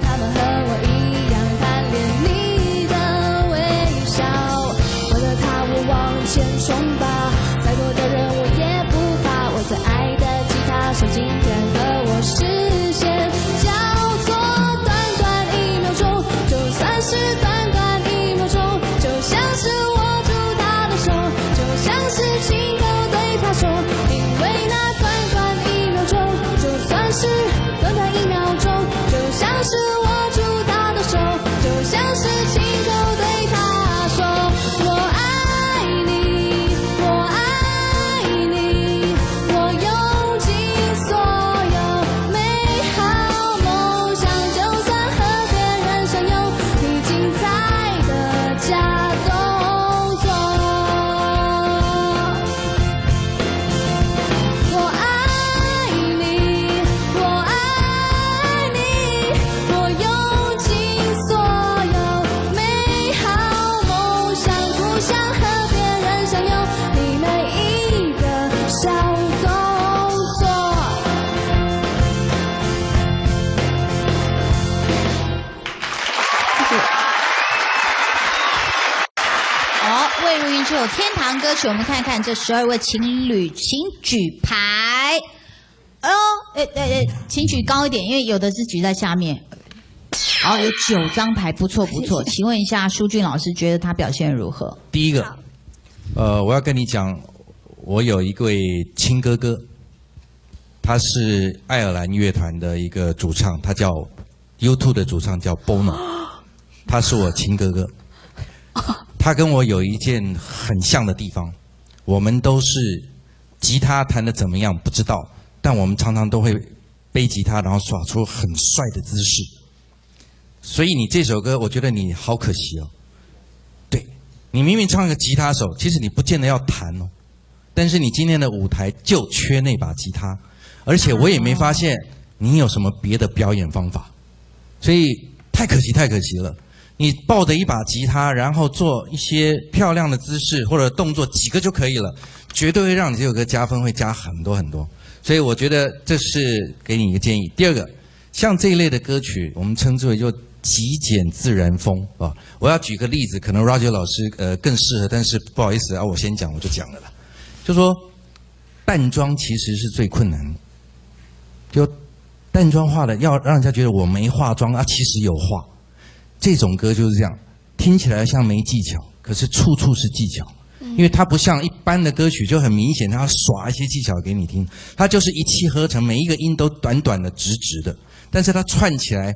他们好，魏如云就有天堂歌曲，我们看看这十二位情侣，请举牌。哎呦，哎哎哎，请举高一点，因为有的是举在下面。好，有九张牌，不错不错。请问一下，舒俊老师觉得他表现如何？第一个，呃，我要跟你讲，我有一位亲哥哥，他是爱尔兰乐团的一个主唱，他叫 U2 的主唱叫 Bono，他是我亲哥哥。他跟我有一件很像的地方，我们都是吉他弹的怎么样不知道，但我们常常都会背吉他，然后耍出很帅的姿势。所以你这首歌，我觉得你好可惜哦。对，你明明唱一个吉他手，其实你不见得要弹哦，但是你今天的舞台就缺那把吉他，而且我也没发现你有什么别的表演方法，所以太可惜，太可惜了。你抱着一把吉他，然后做一些漂亮的姿势或者动作，几个就可以了，绝对会让你这首歌加分，会加很多很多。所以我觉得这是给你一个建议。第二个，像这一类的歌曲，我们称之为就极简自然风啊。我要举个例子，可能 Roger 老师呃更适合，但是不好意思啊，我先讲我就讲了啦。就说淡妆其实是最困难的，就淡妆化的要让人家觉得我没化妆啊，其实有化。这种歌就是这样，听起来像没技巧，可是处处是技巧。因为它不像一般的歌曲，就很明显，它要耍一些技巧给你听。它就是一气呵成，每一个音都短短的、直直的，但是它串起来，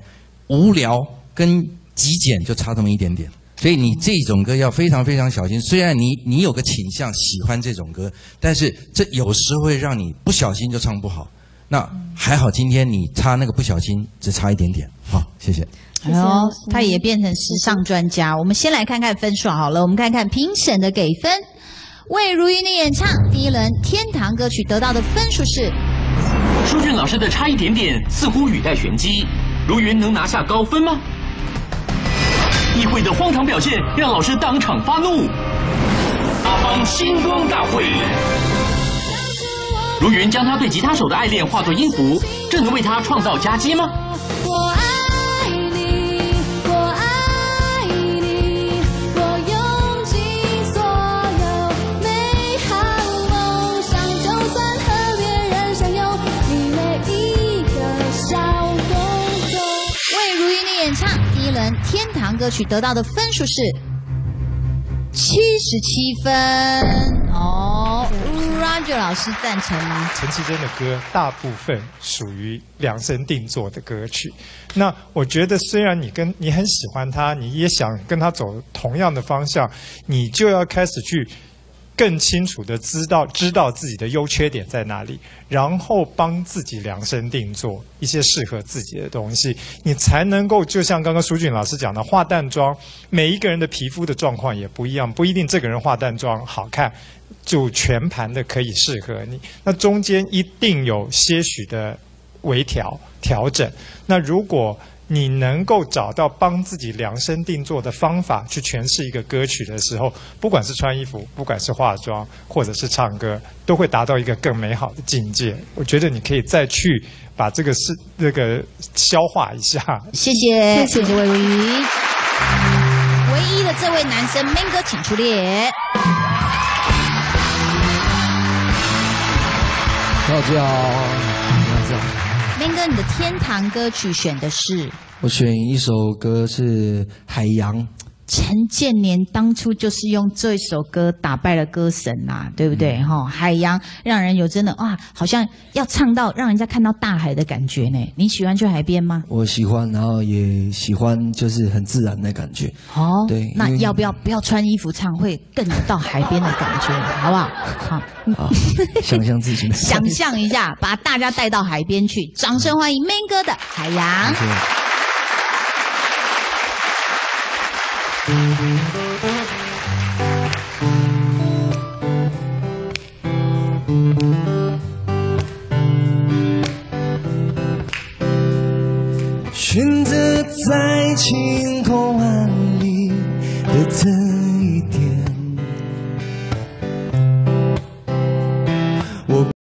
无聊跟极简就差这么一点点。所以你这种歌要非常非常小心。虽然你你有个倾向喜欢这种歌，但是这有时会让你不小心就唱不好。那还好，今天你差那个不小心只差一点点。好，谢谢。哎呦，他也变成时尚专家。我们先来看看分数好了，我们看看评审的给分。魏如云的演唱第一轮天堂歌曲得到的分数是舒俊老师的差一点点似乎语带玄机，如云能拿下高分吗？议会的荒唐表现让老师当场发怒。阿芳星光大会，如云将他对吉他手的爱恋化作音符，这能为他创造佳绩吗？天堂歌曲得到的分数是七十七分。哦，Roger 老师赞成吗？陈绮贞的歌大部分属于量身定做的歌曲。那我觉得，虽然你跟你很喜欢他，你也想跟他走同样的方向，你就要开始去更清楚的知道知道自己的优缺点在哪里，然后帮自己量身定做一些适合自己的东西，你才能够就像刚刚苏俊老师讲的，化淡妆，每一个人的皮肤的状况也不一样，不一定这个人化淡妆好看，就全盘的可以适合你。那中间一定有些许的微调调整。那如果你能够找到帮自己量身定做的方法去诠释一个歌曲的时候，不管是穿衣服，不管是化妆，或者是唱歌，都会达到一个更美好的境界。我觉得你可以再去把这个是这个消化一下。谢谢，谢谢魏如云。唯一的这位男生 Man 哥，请出列。大家好，天。哥，你的天堂歌曲选的是？我选一首歌是《海洋》。陈建年当初就是用这首歌打败了歌神呐，对不对？哈，海洋让人有真的哇，好像要唱到让人家看到大海的感觉呢。你喜欢去海边吗？我喜欢，然后也喜欢，就是很自然的感觉。哦，对，那要不要不要穿衣服唱，会更有到海边的感觉，好不好？好，好，想象自己，想象一下，把大家带到海边去，掌声欢迎 Man 哥的海洋。选择在晴空万里的